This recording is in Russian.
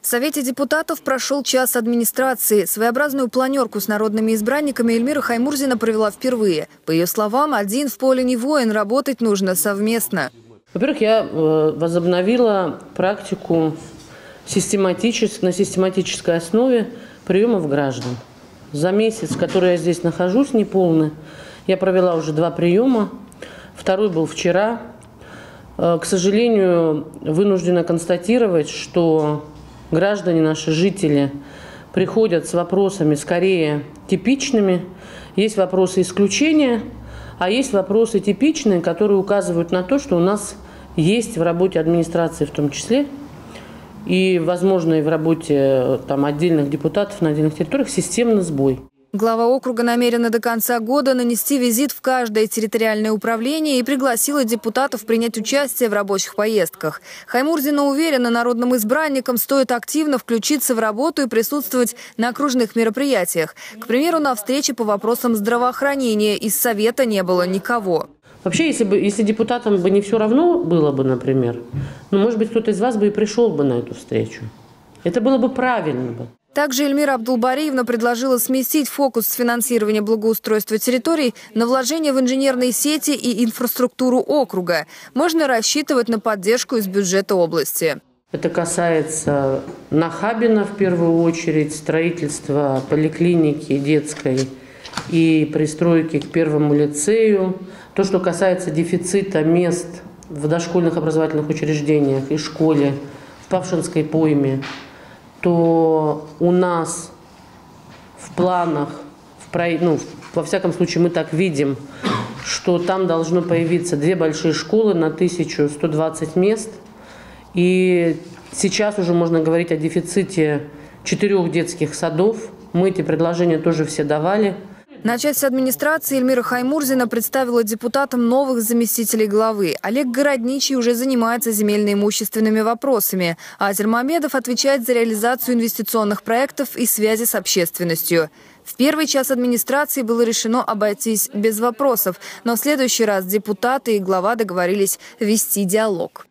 В Совете депутатов прошел час администрации. Своеобразную планерку с народными избранниками Эльмира Хаймурзина провела впервые. По ее словам, один в поле не воин, работать нужно совместно. Во-первых, я э, возобновила практику систематически, на систематической основе приемов граждан. За месяц, который я здесь нахожусь неполный, я провела уже два приема. Второй был вчера. Э, к сожалению, вынуждена констатировать, что граждане наши, жители, приходят с вопросами скорее типичными. Есть вопросы исключения, а есть вопросы типичные, которые указывают на то, что у нас есть в работе администрации в том числе и, возможно, и в работе там, отдельных депутатов на отдельных территориях системный сбой. Глава округа намерена до конца года нанести визит в каждое территориальное управление и пригласила депутатов принять участие в рабочих поездках. Хаймурзина уверена, народным избранникам стоит активно включиться в работу и присутствовать на окружных мероприятиях. К примеру, на встрече по вопросам здравоохранения из Совета не было никого. Вообще, если, бы, если депутатам бы не все равно было бы, например, ну, может быть, кто-то из вас бы и пришел бы на эту встречу. Это было бы правильно бы. Также Эльмира Абдулбариевна предложила сместить фокус с финансирования благоустройства территорий на вложение в инженерные сети и инфраструктуру округа. Можно рассчитывать на поддержку из бюджета области. Это касается Нахабина в первую очередь, строительства поликлиники детской и пристройки к первому лицею. То, что касается дефицита мест в дошкольных образовательных учреждениях и школе в Павшинской пойме – то у нас в планах, в про... ну, во всяком случае мы так видим, что там должно появиться две большие школы на 1120 мест. И сейчас уже можно говорить о дефиците четырех детских садов. Мы эти предложения тоже все давали. Начать с администрации Эльмира Хаймурзина представила депутатам новых заместителей главы. Олег Городничий уже занимается земельно-имущественными вопросами, а Азермамедов отвечает за реализацию инвестиционных проектов и связи с общественностью. В первый час администрации было решено обойтись без вопросов, но в следующий раз депутаты и глава договорились вести диалог.